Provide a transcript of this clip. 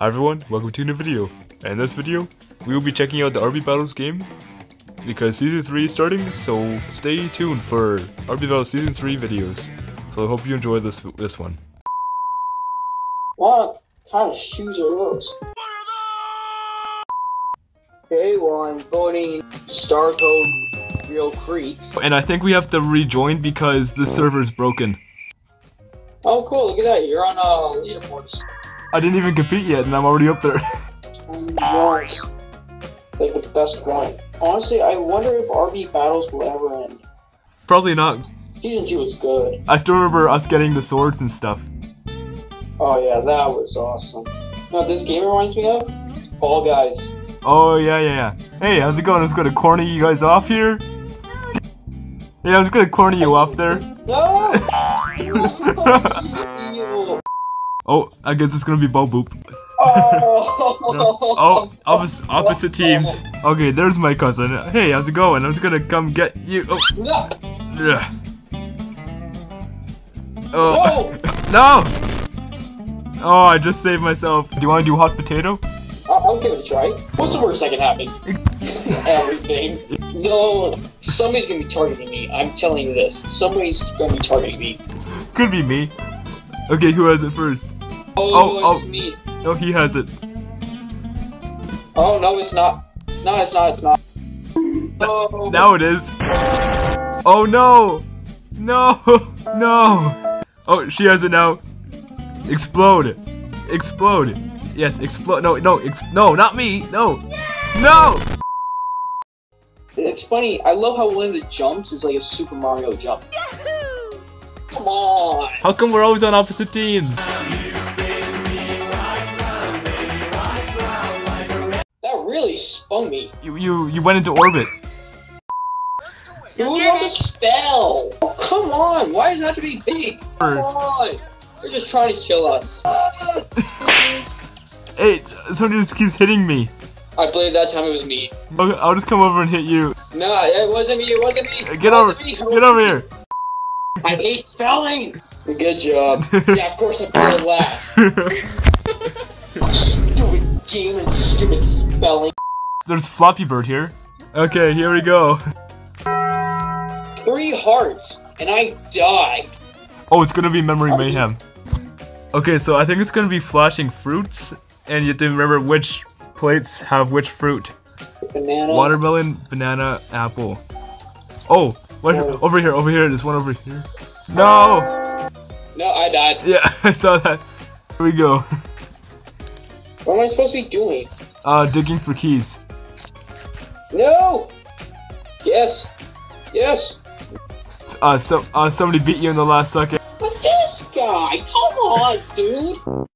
Hi everyone, welcome to a new video. And in this video, we will be checking out the RB Battles game because Season 3 is starting, so stay tuned for RB Battles Season 3 videos. So I hope you enjoy this this one. What kind of shoes are those? Okay, well I'm voting Star Code Real Creek. And I think we have to rejoin because the server's broken. Oh cool, look at that, you're on uh, leaderboards. I didn't even compete yet and I'm already up there. It's like the best one. Honestly, I wonder if RB Battles will ever end. Probably not. Season 2 was good. I still remember us getting the swords and stuff. Oh yeah, that was awesome. Now this game reminds me of Fall Guys. Oh yeah, yeah, yeah. Hey, how's it going? I was gonna corny you guys off here. Yeah, I was gonna corny you off there. No! Oh, I guess it's gonna be Bo Boop. Oh! Oh, opposite, opposite teams. Okay, there's my cousin. Hey, how's it going? I'm just gonna come get you. Oh, Yeah. oh. no! Oh, I just saved myself. Do you want to do hot potato? I'll give it a try. What's the worst that can happen? Everything. No, somebody's gonna be targeting me. I'm telling you this. Somebody's gonna be targeting me. Could be me. Okay, who has it first? Oh, Oh, it's oh. me. Oh, he has it. Oh no, it's not. No, it's not. It's not. Oh, Now it is. Oh no! No! No! Oh, she has it now. Explode! Explode! Yes, explode! No, no, ex no, not me! No! No! It's funny. I love how one of the jumps is like a Super Mario jump. Come on. How come we're always on opposite teams? That really spun me. You you you went into orbit. Who wrote the spell? Oh, come on. Why does it have to be big? Come on. They're just trying to kill us. Hey, somebody just keeps hitting me. I believe that time it was me. Okay, I'll just come over and hit you. No, it wasn't me. It wasn't me. Get it wasn't me. get over here. I hate spelling. Good job. yeah, of course I'm gonna last. stupid game and stupid spelling. There's Floppy Bird here. Okay, here we go. Three hearts, and I die. Oh, it's gonna be Memory Mayhem. Okay, so I think it's gonna be flashing fruits, and you have to remember which plates have which fruit. Banana. Watermelon, banana, apple. Oh, what, Oh. over here, over here, there's one over here. No! No, I died. Yeah, I saw that. Here we go. What am I supposed to be doing? Uh, digging for keys. No. Yes. Yes. Uh, so, uh, somebody beat you in the last second. But this guy, come on, dude.